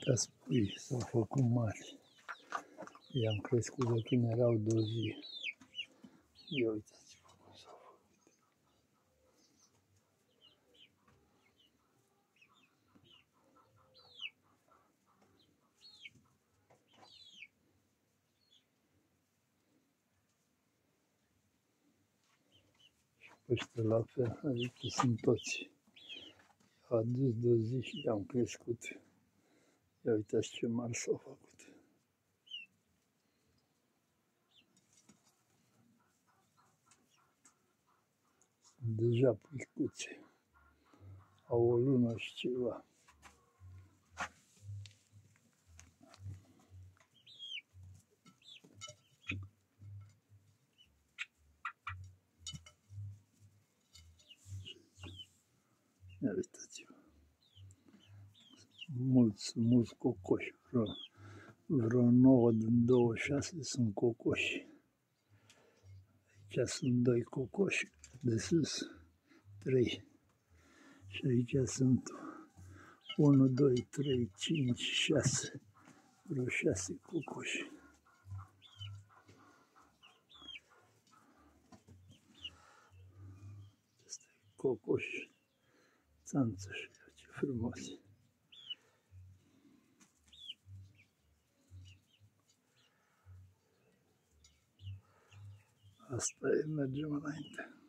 Uitați pui, s-au făcut mari. I-am crescut de când erau două zile. Ia uitați-vă cum s-au făcut. Și ăștia la fel, adică sunt toți. I-au adus două zi și i-am crescut. Ia uitați ce mari s-au făcut. Sunt deja puicuțe. Au o lună și ceva. Ia uitați-vă. Mulți, mulți cocoși. Vreo, vreo 9 din 26 sunt cocoși. Aici sunt doi cocoși de sus, trei. Și aici sunt 1, 2, 3, 5, 6, vreo 6 cocoși. Asta e cocoș, țanțăș, ce frumos. last stay in the Gemini.